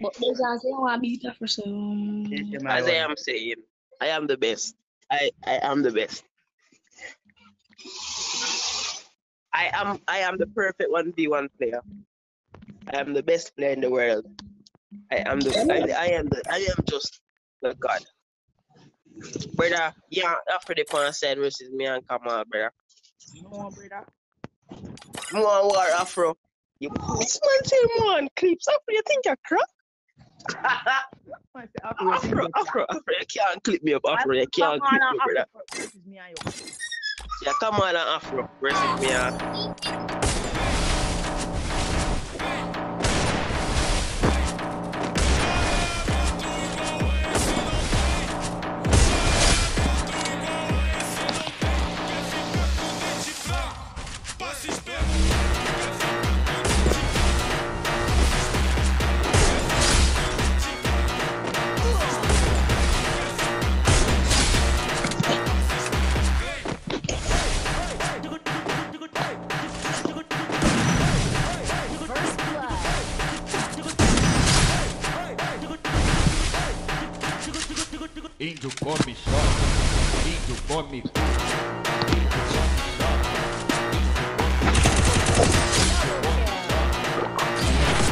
But there's also I want to beat Afro, so um, As I am saying, I am the best. I, I am the best. I am I am the perfect one v one player. I am the best player in the world. I am the I, I am the I am just the god. Brother, yeah, after the point said versus me and Kamal, brother. No, brother. More war afro. You this man say more clips after you think you're crap? Afro, Afro, Afro, you can't clip me up, Afro. You can't clip me, brother. Yeah, come on, Afro. Versus me, uh, Índio come chora, índio come